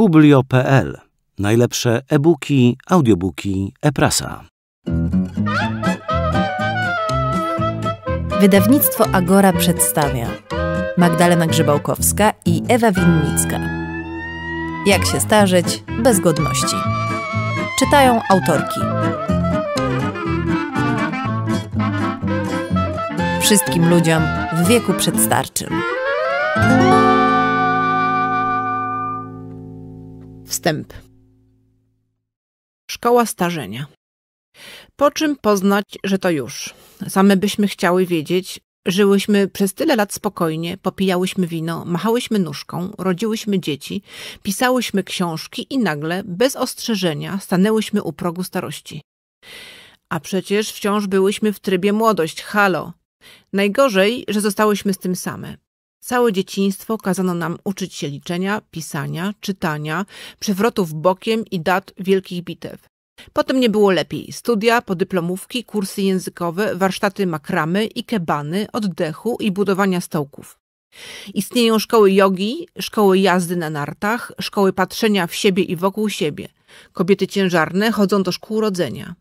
Publio.pl. Najlepsze e-booki, audiobooki, e-prasa. Wydawnictwo Agora przedstawia Magdalena Grzybałkowska i Ewa Winnicka. Jak się starzeć bez godności. Czytają autorki. Wszystkim ludziom w wieku przedstarczym. Wstęp. Szkoła starzenia. Po czym poznać, że to już. Same byśmy chciały wiedzieć, żyłyśmy przez tyle lat spokojnie, popijałyśmy wino, machałyśmy nóżką, rodziłyśmy dzieci, pisałyśmy książki i nagle, bez ostrzeżenia, stanęłyśmy u progu starości. A przecież wciąż byłyśmy w trybie młodość, halo. Najgorzej, że zostałyśmy z tym same. Całe dzieciństwo kazano nam uczyć się liczenia, pisania, czytania, przewrotów bokiem i dat wielkich bitew. Potem nie było lepiej. Studia, podyplomówki, kursy językowe, warsztaty makramy, ikebany, oddechu i budowania stołków. Istnieją szkoły jogi, szkoły jazdy na nartach, szkoły patrzenia w siebie i wokół siebie. Kobiety ciężarne chodzą do szkół rodzenia.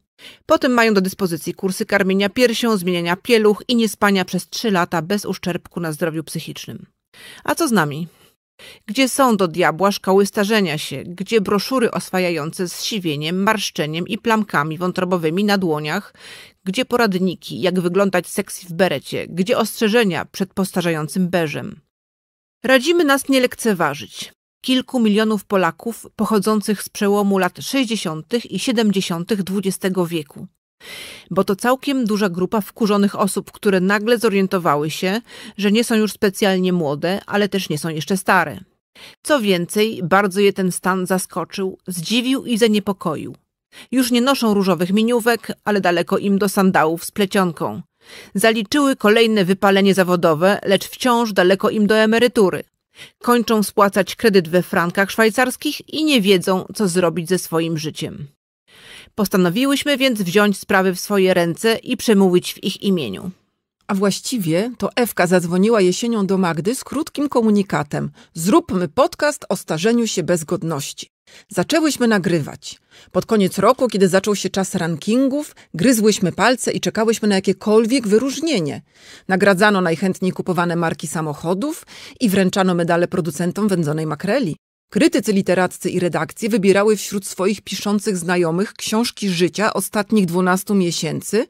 Potem mają do dyspozycji kursy karmienia piersią, zmieniania pieluch i niespania przez trzy lata bez uszczerbku na zdrowiu psychicznym. A co z nami? Gdzie są do diabła szkoły starzenia się? Gdzie broszury oswajające z siwieniem, marszczeniem i plamkami wątrobowymi na dłoniach? Gdzie poradniki, jak wyglądać seksy w berecie? Gdzie ostrzeżenia przed postarzającym beżem? Radzimy nas nie lekceważyć kilku milionów Polaków pochodzących z przełomu lat 60. i 70. XX wieku. Bo to całkiem duża grupa wkurzonych osób, które nagle zorientowały się, że nie są już specjalnie młode, ale też nie są jeszcze stare. Co więcej, bardzo je ten stan zaskoczył, zdziwił i zaniepokoił. Już nie noszą różowych miniówek, ale daleko im do sandałów z plecionką. Zaliczyły kolejne wypalenie zawodowe, lecz wciąż daleko im do emerytury. Kończą spłacać kredyt we frankach szwajcarskich i nie wiedzą, co zrobić ze swoim życiem. Postanowiłyśmy więc wziąć sprawy w swoje ręce i przemówić w ich imieniu. A właściwie to Ewka zadzwoniła jesienią do Magdy z krótkim komunikatem: Zróbmy podcast o starzeniu się bez godności. Zaczęłyśmy nagrywać. Pod koniec roku, kiedy zaczął się czas rankingów, gryzłyśmy palce i czekałyśmy na jakiekolwiek wyróżnienie. Nagradzano najchętniej kupowane marki samochodów i wręczano medale producentom wędzonej makreli. Krytycy literaccy i redakcje wybierały wśród swoich piszących znajomych książki życia ostatnich dwunastu miesięcy,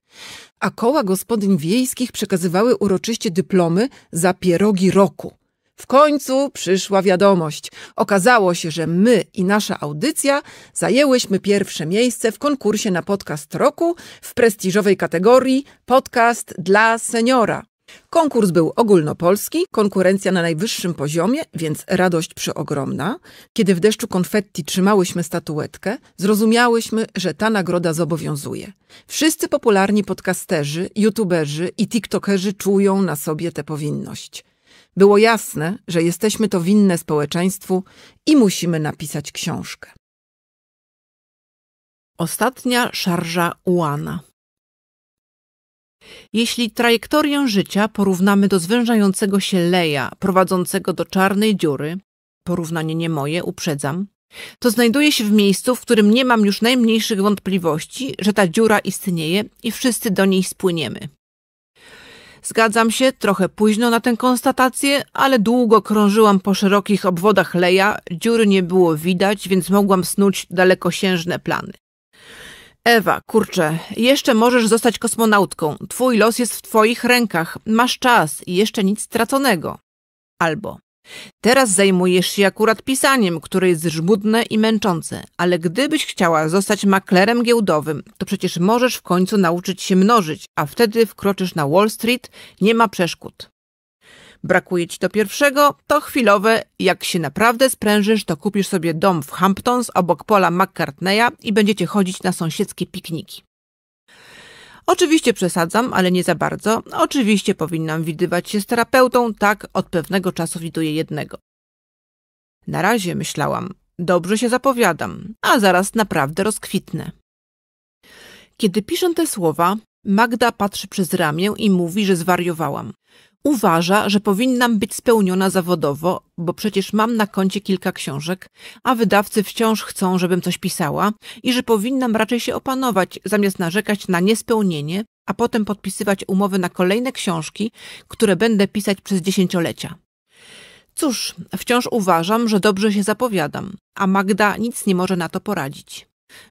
a koła gospodyń wiejskich przekazywały uroczyście dyplomy za pierogi roku. W końcu przyszła wiadomość. Okazało się, że my i nasza audycja zajęłyśmy pierwsze miejsce w konkursie na podcast roku w prestiżowej kategorii Podcast dla seniora. Konkurs był ogólnopolski, konkurencja na najwyższym poziomie, więc radość przeogromna. Kiedy w deszczu konfetti trzymałyśmy statuetkę, zrozumiałyśmy, że ta nagroda zobowiązuje. Wszyscy popularni podcasterzy, youtuberzy i tiktokerzy czują na sobie tę powinność. Było jasne, że jesteśmy to winne społeczeństwu i musimy napisać książkę. Ostatnia szarża Ułana Jeśli trajektorię życia porównamy do zwężającego się leja prowadzącego do czarnej dziury, porównanie nie moje, uprzedzam, to znajduje się w miejscu, w którym nie mam już najmniejszych wątpliwości, że ta dziura istnieje i wszyscy do niej spłyniemy. Zgadzam się, trochę późno na tę konstatację, ale długo krążyłam po szerokich obwodach leja, dziury nie było widać, więc mogłam snuć dalekosiężne plany. Ewa, kurczę, jeszcze możesz zostać kosmonautką. Twój los jest w twoich rękach. Masz czas i jeszcze nic straconego. Albo Teraz zajmujesz się akurat pisaniem, które jest żmudne i męczące, ale gdybyś chciała zostać maklerem giełdowym, to przecież możesz w końcu nauczyć się mnożyć, a wtedy wkroczysz na Wall Street, nie ma przeszkód. Brakuje ci to pierwszego, to chwilowe, jak się naprawdę sprężysz, to kupisz sobie dom w Hamptons obok pola McCartneya i będziecie chodzić na sąsiedzkie pikniki. Oczywiście przesadzam, ale nie za bardzo. Oczywiście powinnam widywać się z terapeutą, tak od pewnego czasu widuję jednego. Na razie myślałam, dobrze się zapowiadam, a zaraz naprawdę rozkwitnę. Kiedy piszę te słowa, Magda patrzy przez ramię i mówi, że zwariowałam. Uważa, że powinnam być spełniona zawodowo, bo przecież mam na koncie kilka książek, a wydawcy wciąż chcą, żebym coś pisała i że powinnam raczej się opanować, zamiast narzekać na niespełnienie, a potem podpisywać umowy na kolejne książki, które będę pisać przez dziesięciolecia. Cóż, wciąż uważam, że dobrze się zapowiadam, a Magda nic nie może na to poradzić.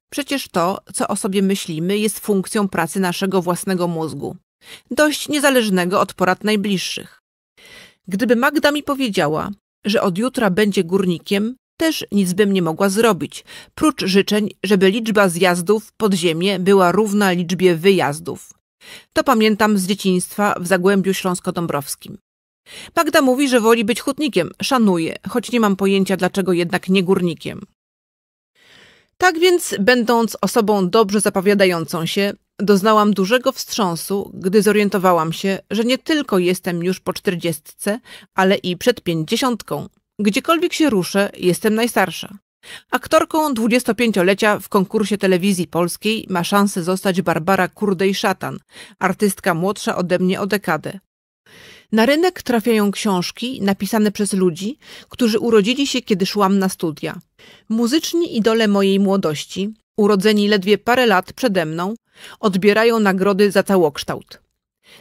Przecież to, co o sobie myślimy, jest funkcją pracy naszego własnego mózgu dość niezależnego od porad najbliższych. Gdyby Magda mi powiedziała, że od jutra będzie górnikiem, też nic bym nie mogła zrobić, prócz życzeń, żeby liczba zjazdów pod ziemię była równa liczbie wyjazdów. To pamiętam z dzieciństwa w Zagłębiu Śląsko-Dąbrowskim. Magda mówi, że woli być hutnikiem, szanuje, choć nie mam pojęcia, dlaczego jednak nie górnikiem. Tak więc, będąc osobą dobrze zapowiadającą się, Doznałam dużego wstrząsu, gdy zorientowałam się, że nie tylko jestem już po czterdziestce, ale i przed pięćdziesiątką. Gdziekolwiek się ruszę, jestem najstarsza. Aktorką 25-lecia w konkursie telewizji polskiej ma szansę zostać Barbara Kurdej-Szatan, artystka młodsza ode mnie o dekadę. Na rynek trafiają książki napisane przez ludzi, którzy urodzili się, kiedy szłam na studia. Muzyczni idole mojej młodości, urodzeni ledwie parę lat przede mną, odbierają nagrody za całokształt.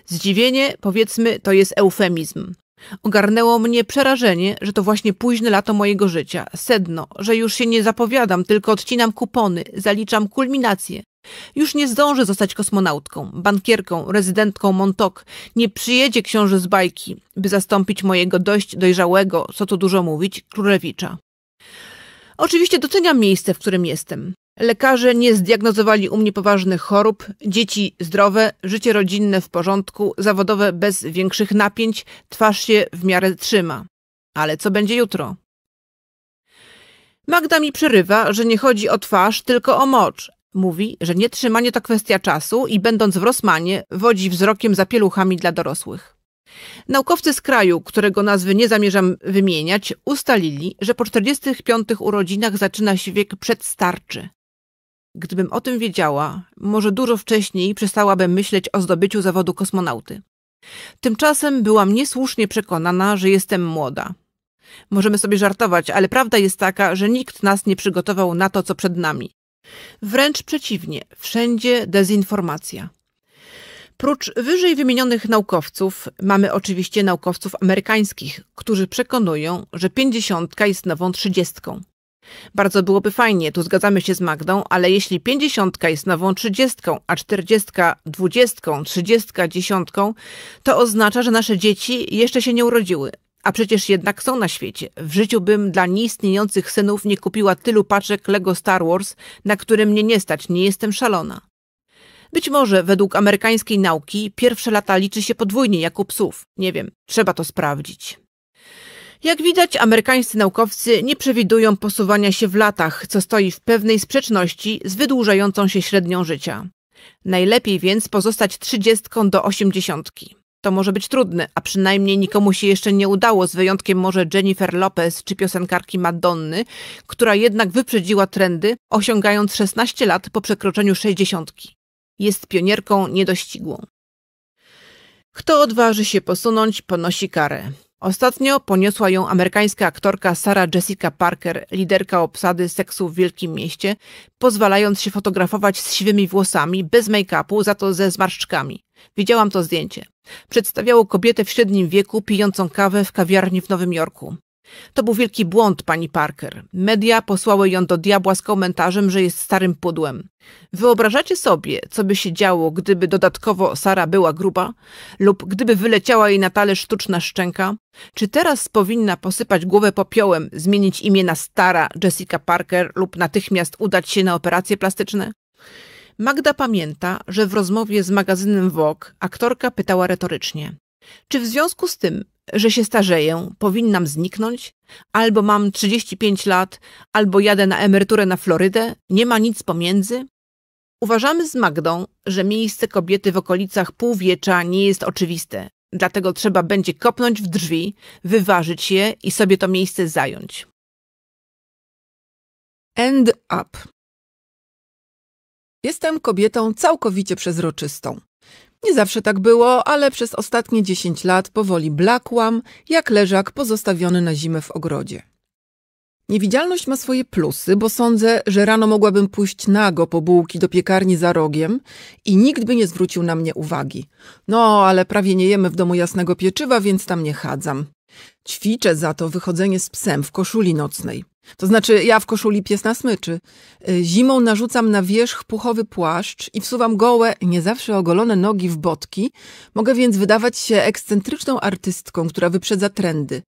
Zdziwienie, powiedzmy, to jest eufemizm. Ogarnęło mnie przerażenie, że to właśnie późne lato mojego życia, sedno, że już się nie zapowiadam, tylko odcinam kupony, zaliczam kulminację. Już nie zdążę zostać kosmonautką, bankierką, rezydentką Montauk. Nie przyjedzie książę z bajki, by zastąpić mojego dość dojrzałego, co tu dużo mówić, królewicza. Oczywiście doceniam miejsce, w którym jestem. Lekarze nie zdiagnozowali u mnie poważnych chorób, dzieci zdrowe, życie rodzinne w porządku, zawodowe bez większych napięć, twarz się w miarę trzyma. Ale co będzie jutro? Magda mi przerywa, że nie chodzi o twarz, tylko o mocz. Mówi, że nietrzymanie to kwestia czasu i będąc w Rosmanie, wodzi wzrokiem za pieluchami dla dorosłych. Naukowcy z kraju, którego nazwy nie zamierzam wymieniać, ustalili, że po 45 urodzinach zaczyna się wiek przedstarczy. Gdybym o tym wiedziała, może dużo wcześniej przestałabym myśleć o zdobyciu zawodu kosmonauty. Tymczasem byłam niesłusznie przekonana, że jestem młoda. Możemy sobie żartować, ale prawda jest taka, że nikt nas nie przygotował na to, co przed nami. Wręcz przeciwnie, wszędzie dezinformacja. Prócz wyżej wymienionych naukowców, mamy oczywiście naukowców amerykańskich, którzy przekonują, że pięćdziesiątka jest nową trzydziestką. Bardzo byłoby fajnie, tu zgadzamy się z Magdą, ale jeśli pięćdziesiątka jest nową trzydziestką, a czterdziestka dwudziestką, trzydziestka dziesiątką, to oznacza, że nasze dzieci jeszcze się nie urodziły. A przecież jednak są na świecie. W życiu bym dla nieistniejących synów nie kupiła tylu paczek Lego Star Wars, na które mnie nie stać, nie jestem szalona. Być może według amerykańskiej nauki pierwsze lata liczy się podwójnie jak u psów. Nie wiem, trzeba to sprawdzić. Jak widać, amerykańscy naukowcy nie przewidują posuwania się w latach, co stoi w pewnej sprzeczności z wydłużającą się średnią życia. Najlepiej więc pozostać trzydziestką do osiemdziesiątki. To może być trudne, a przynajmniej nikomu się jeszcze nie udało, z wyjątkiem może Jennifer Lopez czy piosenkarki Madonny, która jednak wyprzedziła trendy, osiągając 16 lat po przekroczeniu sześćdziesiątki. Jest pionierką niedościgłą. Kto odważy się posunąć, ponosi karę. Ostatnio poniosła ją amerykańska aktorka Sarah Jessica Parker, liderka obsady seksu w Wielkim Mieście, pozwalając się fotografować z siwymi włosami, bez make-upu, za to ze zmarszczkami. Widziałam to zdjęcie. Przedstawiało kobietę w średnim wieku pijącą kawę w kawiarni w Nowym Jorku. To był wielki błąd pani Parker. Media posłały ją do diabła z komentarzem, że jest starym pudłem. Wyobrażacie sobie, co by się działo, gdyby dodatkowo Sara była gruba? Lub gdyby wyleciała jej na talerz sztuczna szczęka? Czy teraz powinna posypać głowę popiołem, zmienić imię na stara Jessica Parker lub natychmiast udać się na operacje plastyczne? Magda pamięta, że w rozmowie z magazynem Vogue aktorka pytała retorycznie. Czy w związku z tym, że się starzeję, powinnam zniknąć? Albo mam 35 lat, albo jadę na emeryturę na Florydę? Nie ma nic pomiędzy? Uważamy z Magdą, że miejsce kobiety w okolicach półwiecza nie jest oczywiste, dlatego trzeba będzie kopnąć w drzwi, wyważyć je i sobie to miejsce zająć. End up. Jestem kobietą całkowicie przezroczystą. Nie zawsze tak było, ale przez ostatnie 10 lat powoli blakłam, jak leżak pozostawiony na zimę w ogrodzie. Niewidzialność ma swoje plusy, bo sądzę, że rano mogłabym pójść nago po bułki do piekarni za rogiem i nikt by nie zwrócił na mnie uwagi. No, ale prawie nie jemy w domu jasnego pieczywa, więc tam nie chadzam. Ćwiczę za to wychodzenie z psem w koszuli nocnej. To znaczy, ja w koszuli pies na smyczy. Y, zimą narzucam na wierzch puchowy płaszcz i wsuwam gołe, nie zawsze ogolone nogi w botki. Mogę więc wydawać się ekscentryczną artystką, która wyprzedza trendy.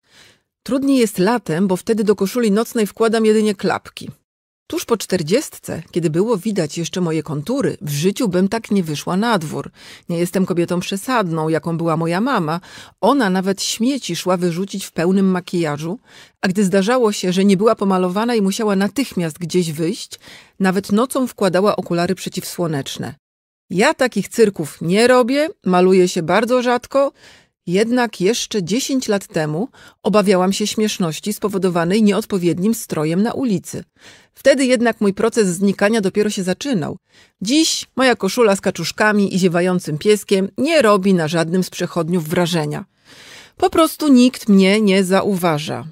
Trudniej jest latem, bo wtedy do koszuli nocnej wkładam jedynie klapki. Tuż po czterdziestce, kiedy było widać jeszcze moje kontury, w życiu bym tak nie wyszła na dwór. Nie jestem kobietą przesadną, jaką była moja mama. Ona nawet śmieci szła wyrzucić w pełnym makijażu, a gdy zdarzało się, że nie była pomalowana i musiała natychmiast gdzieś wyjść, nawet nocą wkładała okulary przeciwsłoneczne. Ja takich cyrków nie robię, maluję się bardzo rzadko, jednak jeszcze 10 lat temu obawiałam się śmieszności spowodowanej nieodpowiednim strojem na ulicy. Wtedy jednak mój proces znikania dopiero się zaczynał. Dziś moja koszula z kaczuszkami i ziewającym pieskiem nie robi na żadnym z przechodniów wrażenia. Po prostu nikt mnie nie zauważa.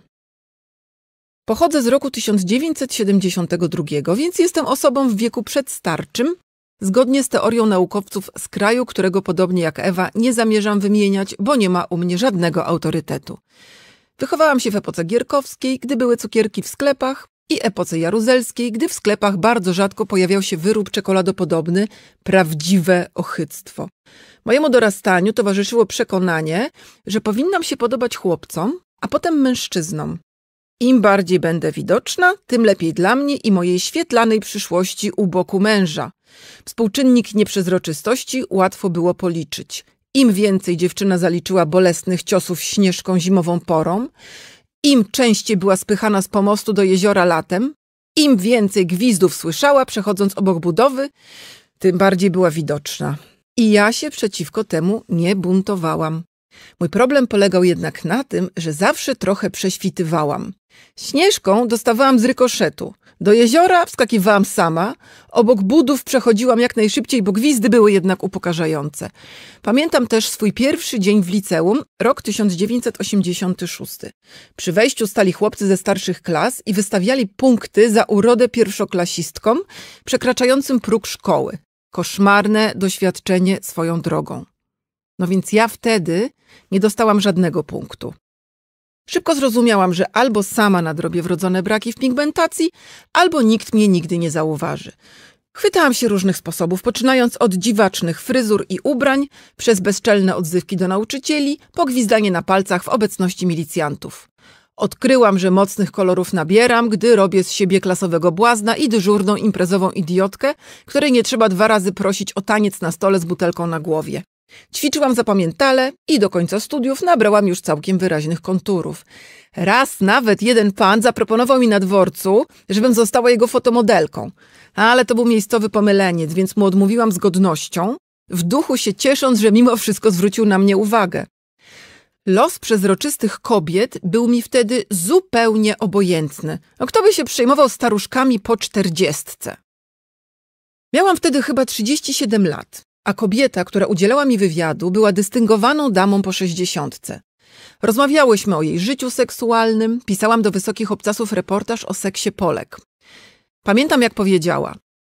Pochodzę z roku 1972, więc jestem osobą w wieku przedstarczym, Zgodnie z teorią naukowców z kraju, którego podobnie jak Ewa nie zamierzam wymieniać, bo nie ma u mnie żadnego autorytetu. Wychowałam się w epoce gierkowskiej, gdy były cukierki w sklepach, i epoce jaruzelskiej, gdy w sklepach bardzo rzadko pojawiał się wyrób czekoladopodobny, prawdziwe ochyctwo. Mojemu dorastaniu towarzyszyło przekonanie, że powinnam się podobać chłopcom, a potem mężczyznom. Im bardziej będę widoczna, tym lepiej dla mnie i mojej świetlanej przyszłości u boku męża. Współczynnik nieprzezroczystości łatwo było policzyć. Im więcej dziewczyna zaliczyła bolesnych ciosów śnieżką zimową porą, im częściej była spychana z pomostu do jeziora latem, im więcej gwizdów słyszała przechodząc obok budowy, tym bardziej była widoczna. I ja się przeciwko temu nie buntowałam. Mój problem polegał jednak na tym, że zawsze trochę prześwitywałam. Śnieżką dostawałam z rykoszetu. Do jeziora wskakiwałam sama, obok budów przechodziłam jak najszybciej, bo gwizdy były jednak upokarzające. Pamiętam też swój pierwszy dzień w liceum, rok 1986. Przy wejściu stali chłopcy ze starszych klas i wystawiali punkty za urodę pierwszoklasistkom przekraczającym próg szkoły. Koszmarne doświadczenie swoją drogą. No więc ja wtedy nie dostałam żadnego punktu. Szybko zrozumiałam, że albo sama nadrobię wrodzone braki w pigmentacji, albo nikt mnie nigdy nie zauważy. Chwytałam się różnych sposobów, poczynając od dziwacznych fryzur i ubrań, przez bezczelne odzywki do nauczycieli, po gwizdanie na palcach w obecności milicjantów. Odkryłam, że mocnych kolorów nabieram, gdy robię z siebie klasowego błazna i dyżurną imprezową idiotkę, której nie trzeba dwa razy prosić o taniec na stole z butelką na głowie. Ćwiczyłam zapamiętale i do końca studiów nabrałam już całkiem wyraźnych konturów. Raz nawet jeden pan zaproponował mi na dworcu, żebym została jego fotomodelką. Ale to był miejscowy pomyleniec, więc mu odmówiłam z godnością, w duchu się ciesząc, że mimo wszystko zwrócił na mnie uwagę. Los przezroczystych kobiet był mi wtedy zupełnie obojętny. No kto by się przejmował staruszkami po czterdziestce? Miałam wtedy chyba 37 lat a kobieta, która udzielała mi wywiadu, była dystyngowaną damą po sześćdziesiątce. Rozmawiałyśmy o jej życiu seksualnym, pisałam do wysokich obcasów reportaż o seksie Polek. Pamiętam, jak powiedziała.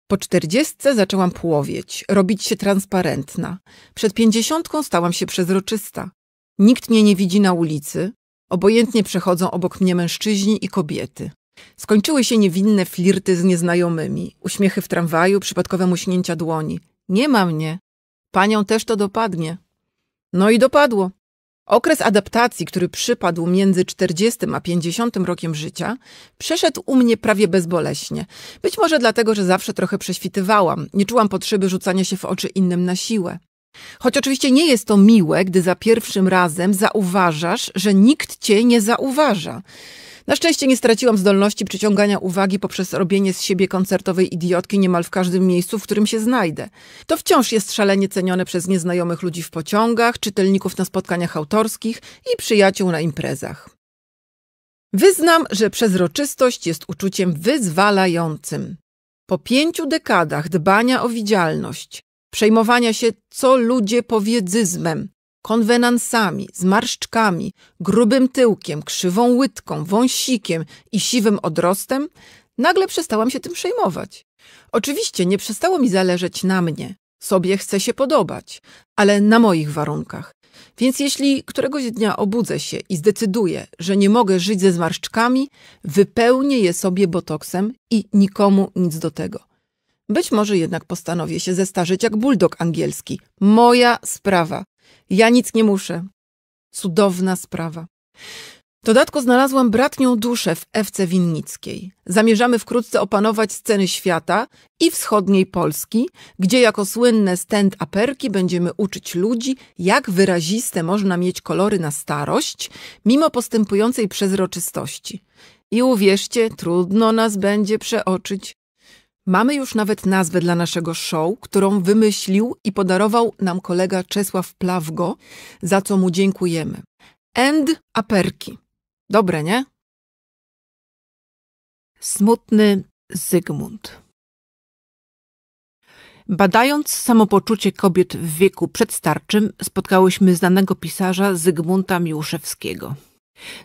Po czterdziestce zaczęłam płowieć, robić się transparentna. Przed pięćdziesiątką stałam się przezroczysta. Nikt mnie nie widzi na ulicy, obojętnie przechodzą obok mnie mężczyźni i kobiety. Skończyły się niewinne flirty z nieznajomymi, uśmiechy w tramwaju, przypadkowe muśnięcia dłoni. Nie ma mnie. Panią też to dopadnie. No i dopadło. Okres adaptacji, który przypadł między 40 a 50 rokiem życia, przeszedł u mnie prawie bezboleśnie. Być może dlatego, że zawsze trochę prześwitywałam, nie czułam potrzeby rzucania się w oczy innym na siłę. Choć oczywiście nie jest to miłe, gdy za pierwszym razem zauważasz, że nikt cię nie zauważa. Na szczęście nie straciłam zdolności przyciągania uwagi poprzez robienie z siebie koncertowej idiotki niemal w każdym miejscu, w którym się znajdę. To wciąż jest szalenie cenione przez nieznajomych ludzi w pociągach, czytelników na spotkaniach autorskich i przyjaciół na imprezach. Wyznam, że przezroczystość jest uczuciem wyzwalającym. Po pięciu dekadach dbania o widzialność, przejmowania się co ludzie powiedzyzmem, konwenansami, zmarszczkami, grubym tyłkiem, krzywą łydką, wąsikiem i siwym odrostem, nagle przestałam się tym przejmować. Oczywiście nie przestało mi zależeć na mnie. Sobie chcę się podobać, ale na moich warunkach. Więc jeśli któregoś dnia obudzę się i zdecyduję, że nie mogę żyć ze zmarszczkami, wypełnię je sobie botoksem i nikomu nic do tego. Być może jednak postanowię się zestarzyć jak buldog angielski. Moja sprawa. Ja nic nie muszę. Cudowna sprawa. W dodatku znalazłam bratnią duszę w Ewce Winnickiej. Zamierzamy wkrótce opanować sceny świata i wschodniej Polski, gdzie jako słynne stand-uperki będziemy uczyć ludzi, jak wyraziste można mieć kolory na starość, mimo postępującej przezroczystości. I uwierzcie, trudno nas będzie przeoczyć. Mamy już nawet nazwę dla naszego show, którą wymyślił i podarował nam kolega Czesław Plawgo, za co mu dziękujemy. End aperki. Dobre, nie? Smutny Zygmunt. Badając samopoczucie kobiet w wieku przedstarczym, spotkałyśmy znanego pisarza Zygmunta Miłuszewskiego.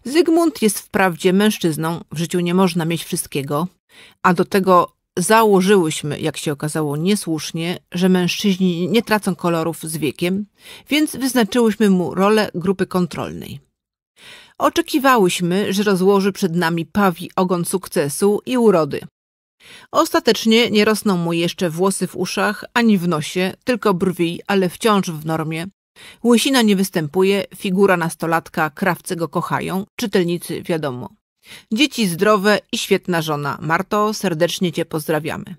Zygmunt jest wprawdzie mężczyzną, w życiu nie można mieć wszystkiego, a do tego założyłyśmy, jak się okazało niesłusznie, że mężczyźni nie tracą kolorów z wiekiem, więc wyznaczyłyśmy mu rolę grupy kontrolnej. Oczekiwałyśmy, że rozłoży przed nami pawi ogon sukcesu i urody. Ostatecznie nie rosną mu jeszcze włosy w uszach ani w nosie, tylko brwi, ale wciąż w normie. Łysina nie występuje, figura nastolatka, krawcy go kochają, czytelnicy wiadomo. Dzieci zdrowe i świetna żona. Marto, serdecznie Cię pozdrawiamy.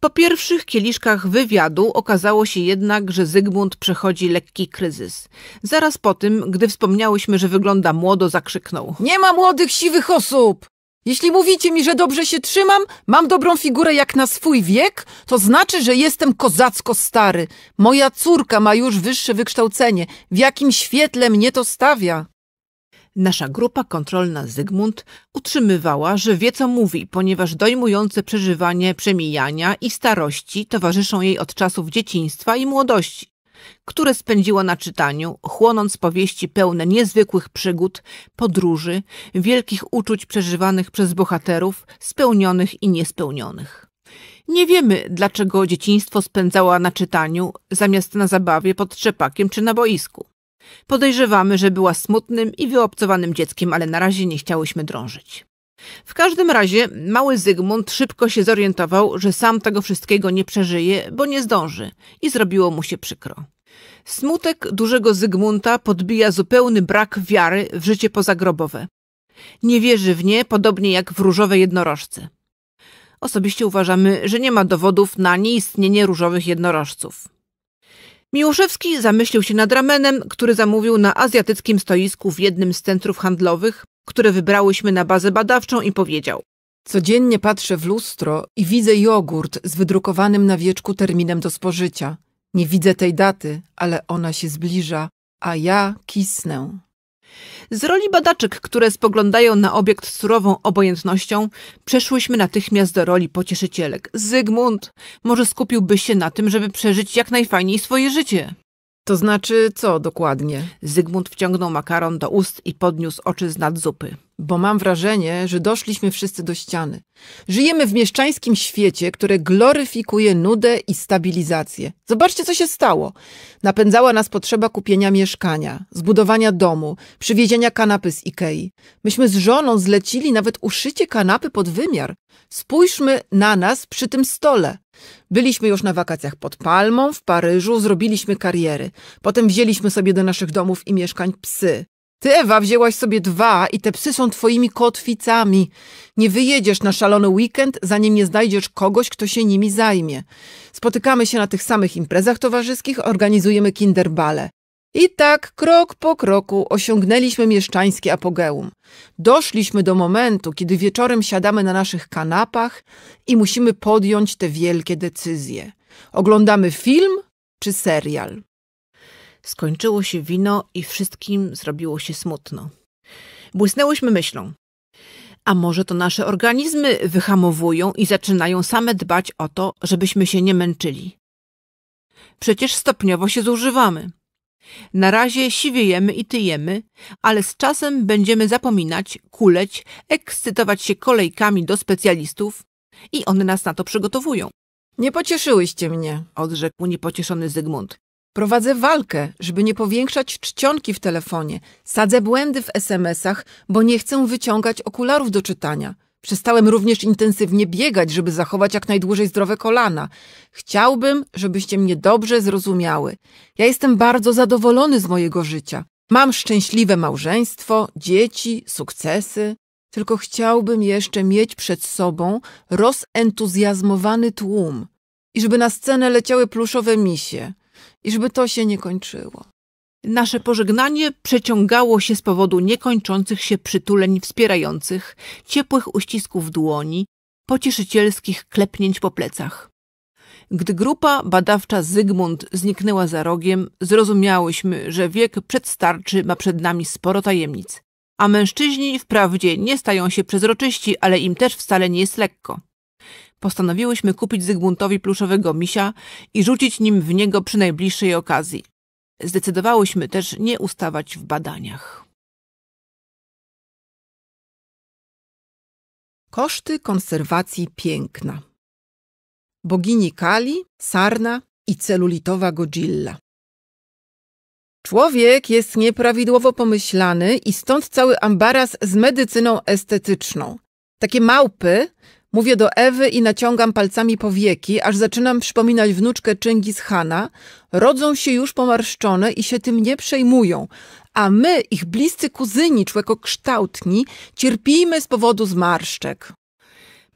Po pierwszych kieliszkach wywiadu okazało się jednak, że Zygmunt przechodzi lekki kryzys. Zaraz po tym, gdy wspomniałyśmy, że wygląda młodo, zakrzyknął. Nie ma młodych, siwych osób! Jeśli mówicie mi, że dobrze się trzymam, mam dobrą figurę jak na swój wiek, to znaczy, że jestem kozacko stary. Moja córka ma już wyższe wykształcenie. W jakim świetle mnie to stawia? Nasza grupa kontrolna Zygmunt utrzymywała, że wie co mówi, ponieważ dojmujące przeżywanie przemijania i starości towarzyszą jej od czasów dzieciństwa i młodości, które spędziła na czytaniu, chłonąc powieści pełne niezwykłych przygód, podróży, wielkich uczuć przeżywanych przez bohaterów, spełnionych i niespełnionych. Nie wiemy, dlaczego dzieciństwo spędzała na czytaniu, zamiast na zabawie pod trzepakiem czy na boisku. Podejrzewamy, że była smutnym i wyobcowanym dzieckiem, ale na razie nie chciałyśmy drążyć. W każdym razie mały Zygmunt szybko się zorientował, że sam tego wszystkiego nie przeżyje, bo nie zdąży i zrobiło mu się przykro. Smutek dużego Zygmunta podbija zupełny brak wiary w życie pozagrobowe. Nie wierzy w nie, podobnie jak w różowe jednorożce. Osobiście uważamy, że nie ma dowodów na nieistnienie różowych jednorożców. Miłoszewski zamyślił się nad ramenem, który zamówił na azjatyckim stoisku w jednym z centrów handlowych, które wybrałyśmy na bazę badawczą i powiedział. Codziennie patrzę w lustro i widzę jogurt z wydrukowanym na wieczku terminem do spożycia. Nie widzę tej daty, ale ona się zbliża, a ja kisnę. Z roli badaczek, które spoglądają na obiekt z surową obojętnością, przeszłyśmy natychmiast do roli pocieszycielek. Zygmunt, może skupiłbyś się na tym, żeby przeżyć jak najfajniej swoje życie. To znaczy co dokładnie? Zygmunt wciągnął makaron do ust i podniósł oczy z nad zupy. Bo mam wrażenie, że doszliśmy wszyscy do ściany. Żyjemy w mieszczańskim świecie, które gloryfikuje nudę i stabilizację. Zobaczcie, co się stało. Napędzała nas potrzeba kupienia mieszkania, zbudowania domu, przywiezienia kanapy z Ikei. Myśmy z żoną zlecili nawet uszycie kanapy pod wymiar. Spójrzmy na nas przy tym stole. Byliśmy już na wakacjach pod Palmą, w Paryżu, zrobiliśmy kariery. Potem wzięliśmy sobie do naszych domów i mieszkań psy. Ty, Ewa, wzięłaś sobie dwa i te psy są twoimi kotwicami. Nie wyjedziesz na szalony weekend, zanim nie znajdziesz kogoś, kto się nimi zajmie. Spotykamy się na tych samych imprezach towarzyskich, organizujemy kinderbale. I tak krok po kroku osiągnęliśmy mieszczańskie apogeum. Doszliśmy do momentu, kiedy wieczorem siadamy na naszych kanapach i musimy podjąć te wielkie decyzje. Oglądamy film czy serial. Skończyło się wino i wszystkim zrobiło się smutno. Błysnęłyśmy myślą. A może to nasze organizmy wyhamowują i zaczynają same dbać o to, żebyśmy się nie męczyli? Przecież stopniowo się zużywamy. Na razie siwiejemy i tyjemy, ale z czasem będziemy zapominać, kuleć, ekscytować się kolejkami do specjalistów i one nas na to przygotowują, Nie pocieszyłyście mnie. odrzekł niepocieszony Zygmunt. Prowadzę walkę, żeby nie powiększać czcionki w telefonie. Sadzę błędy w SMS-ach, bo nie chcę wyciągać okularów do czytania. Przestałem również intensywnie biegać, żeby zachować jak najdłużej zdrowe kolana. Chciałbym, żebyście mnie dobrze zrozumiały. Ja jestem bardzo zadowolony z mojego życia. Mam szczęśliwe małżeństwo, dzieci, sukcesy. Tylko chciałbym jeszcze mieć przed sobą rozentuzjazmowany tłum. I żeby na scenę leciały pluszowe misie. I żeby to się nie kończyło. Nasze pożegnanie przeciągało się z powodu niekończących się przytuleń wspierających, ciepłych uścisków dłoni, pocieszycielskich klepnięć po plecach. Gdy grupa badawcza Zygmunt zniknęła za rogiem, zrozumiałyśmy, że wiek przedstarczy ma przed nami sporo tajemnic. A mężczyźni wprawdzie nie stają się przezroczyści, ale im też wcale nie jest lekko. Postanowiłyśmy kupić Zygmuntowi pluszowego misia i rzucić nim w niego przy najbliższej okazji. Zdecydowałyśmy też nie ustawać w badaniach. Koszty konserwacji piękna. Bogini Kali, Sarna i celulitowa Godzilla. Człowiek jest nieprawidłowo pomyślany i stąd cały ambaras z medycyną estetyczną. Takie małpy, mówię do Ewy i naciągam palcami powieki, aż zaczynam przypominać wnuczkę Czyngis Hana, rodzą się już pomarszczone i się tym nie przejmują, a my, ich bliscy kuzyni człekokształtni, cierpimy z powodu zmarszczek.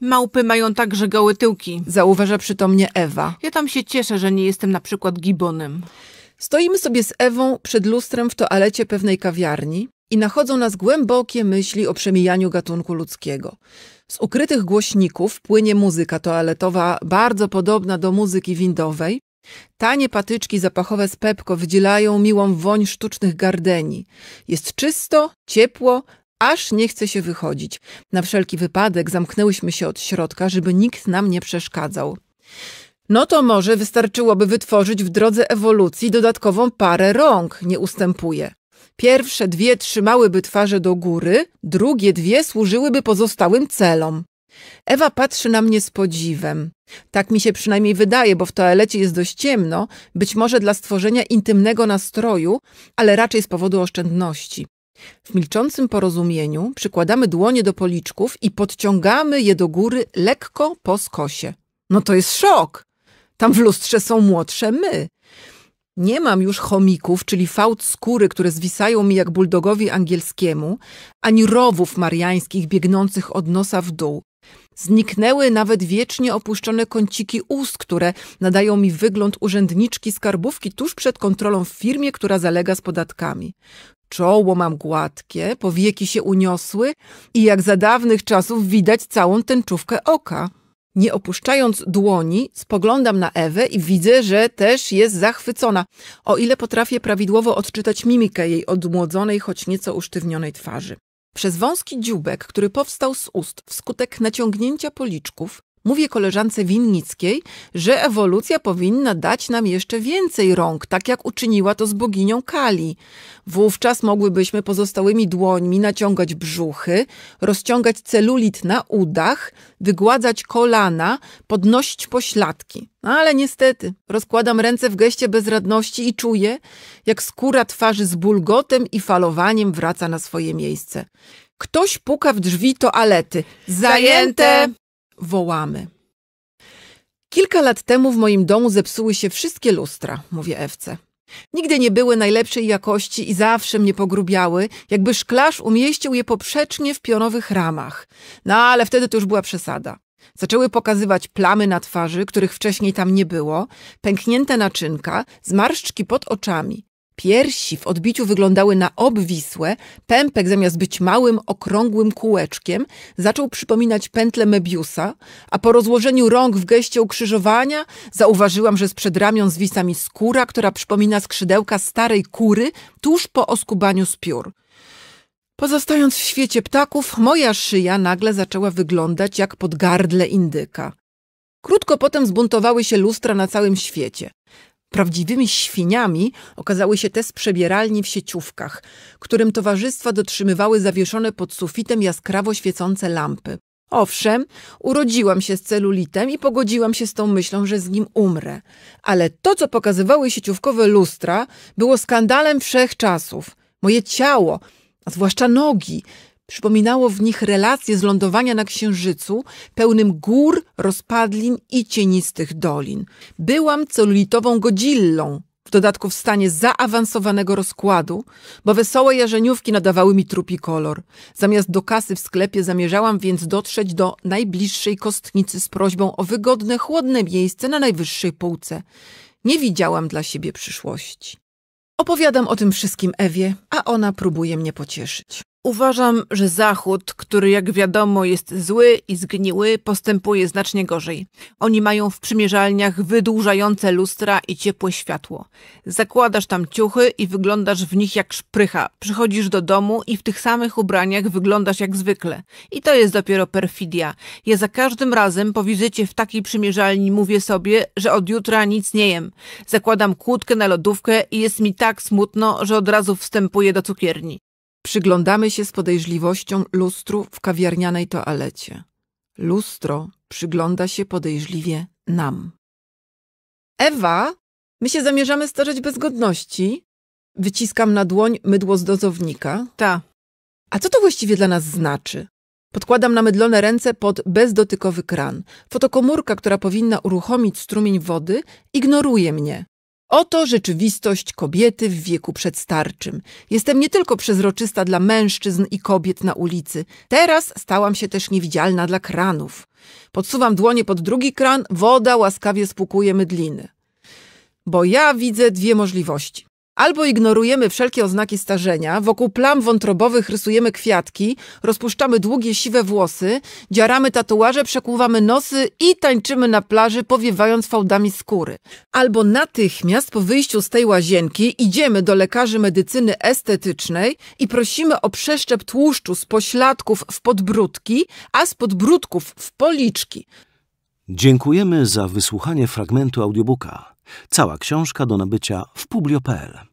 Małpy mają także gołe tyłki. Zauważa przytomnie Ewa. Ja tam się cieszę, że nie jestem na przykład gibonem. Stoimy sobie z Ewą przed lustrem w toalecie pewnej kawiarni i nachodzą nas głębokie myśli o przemijaniu gatunku ludzkiego. Z ukrytych głośników płynie muzyka toaletowa bardzo podobna do muzyki windowej. Tanie patyczki zapachowe z Pepko wydzielają miłą woń sztucznych gardeni. Jest czysto, ciepło, aż nie chce się wychodzić. Na wszelki wypadek zamknęłyśmy się od środka, żeby nikt nam nie przeszkadzał. No to może wystarczyłoby wytworzyć w drodze ewolucji dodatkową parę rąk, nie ustępuje. Pierwsze dwie trzymałyby twarze do góry, drugie dwie służyłyby pozostałym celom. Ewa patrzy na mnie z podziwem. Tak mi się przynajmniej wydaje, bo w toalecie jest dość ciemno, być może dla stworzenia intymnego nastroju, ale raczej z powodu oszczędności. W milczącym porozumieniu przykładamy dłonie do policzków i podciągamy je do góry lekko po skosie. No to jest szok! Tam w lustrze są młodsze my. Nie mam już chomików, czyli fałd skóry, które zwisają mi jak buldogowi angielskiemu, ani rowów mariańskich biegnących od nosa w dół. Zniknęły nawet wiecznie opuszczone kąciki ust, które nadają mi wygląd urzędniczki skarbówki tuż przed kontrolą w firmie, która zalega z podatkami. Czoło mam gładkie, powieki się uniosły i jak za dawnych czasów widać całą tęczówkę oka. Nie opuszczając dłoni, spoglądam na Ewę i widzę, że też jest zachwycona, o ile potrafię prawidłowo odczytać mimikę jej odmłodzonej, choć nieco usztywnionej twarzy. Przez wąski dzióbek, który powstał z ust wskutek naciągnięcia policzków, mówię koleżance Winnickiej, że ewolucja powinna dać nam jeszcze więcej rąk, tak jak uczyniła to z boginią Kali. Wówczas mogłybyśmy pozostałymi dłońmi naciągać brzuchy, rozciągać celulit na udach, wygładzać kolana, podnosić pośladki. No ale niestety, rozkładam ręce w geście bezradności i czuję, jak skóra twarzy z bulgotem i falowaniem wraca na swoje miejsce. Ktoś puka w drzwi toalety. Zajęte! Wołamy. Kilka lat temu w moim domu zepsuły się wszystkie lustra, mówię Ewce. Nigdy nie były najlepszej jakości i zawsze mnie pogrubiały, jakby szklarz umieścił je poprzecznie w pionowych ramach. No ale wtedy to już była przesada. Zaczęły pokazywać plamy na twarzy, których wcześniej tam nie było, pęknięte naczynka, zmarszczki pod oczami. Piersi w odbiciu wyglądały na obwisłe, pępek zamiast być małym, okrągłym kółeczkiem zaczął przypominać pętlę Mebiusa, a po rozłożeniu rąk w geście ukrzyżowania zauważyłam, że sprzed ramion zwisa mi skóra, która przypomina skrzydełka starej kury tuż po oskubaniu z piór. Pozostając w świecie ptaków, moja szyja nagle zaczęła wyglądać jak podgardle indyka. Krótko potem zbuntowały się lustra na całym świecie. Prawdziwymi świniami okazały się te z przebieralni w sieciówkach, którym towarzystwa dotrzymywały zawieszone pod sufitem jaskrawo świecące lampy. Owszem, urodziłam się z celulitem i pogodziłam się z tą myślą, że z nim umrę. Ale to, co pokazywały sieciówkowe lustra, było skandalem wszechczasów. Moje ciało, a zwłaszcza nogi, przypominało w nich relacje z lądowania na Księżycu, pełnym gór, rozpadlin i cienistych dolin. Byłam celulitową godzillą, w dodatku w stanie zaawansowanego rozkładu, bo wesołe jarzeniówki nadawały mi trupi kolor. Zamiast do kasy w sklepie zamierzałam więc dotrzeć do najbliższej kostnicy z prośbą o wygodne, chłodne miejsce na najwyższej półce. Nie widziałam dla siebie przyszłości. Opowiadam o tym wszystkim Ewie, a ona próbuje mnie pocieszyć. Uważam, że Zachód, który jak wiadomo jest zły i zgniły, postępuje znacznie gorzej. Oni mają w przymierzalniach wydłużające lustra i ciepłe światło. Zakładasz tam ciuchy i wyglądasz w nich jak szprycha. Przychodzisz do domu i w tych samych ubraniach wyglądasz jak zwykle. I to jest dopiero perfidia. Ja za każdym razem po wizycie w takiej przymierzalni mówię sobie, że od jutra nic nie jem. Zakładam kłódkę na lodówkę i jest mi tak smutno, że od razu wstępuję do cukierni. Przyglądamy się z podejrzliwością lustru w kawiarnianej toalecie. Lustro przygląda się podejrzliwie nam. Ewa, my się zamierzamy starzeć bez godności. Wyciskam na dłoń mydło z dozownika. Ta. A co to właściwie dla nas znaczy? Podkładam na mydlone ręce pod bezdotykowy kran. Fotokomórka, która powinna uruchomić strumień wody, ignoruje mnie. Oto rzeczywistość kobiety w wieku przedstarczym. Jestem nie tylko przezroczysta dla mężczyzn i kobiet na ulicy. Teraz stałam się też niewidzialna dla kranów. Podsuwam dłonie pod drugi kran, woda łaskawie spłukuje mydliny. Bo ja widzę dwie możliwości. Albo ignorujemy wszelkie oznaki starzenia, wokół plam wątrobowych rysujemy kwiatki, rozpuszczamy długie siwe włosy, dziaramy tatuaże, przekuwamy nosy i tańczymy na plaży, powiewając fałdami skóry. Albo natychmiast po wyjściu z tej łazienki idziemy do lekarzy medycyny estetycznej i prosimy o przeszczep tłuszczu z pośladków w podbródki, a z podbródków w policzki. Dziękujemy za wysłuchanie fragmentu audiobooka. Cała książka do nabycia w publio.pl.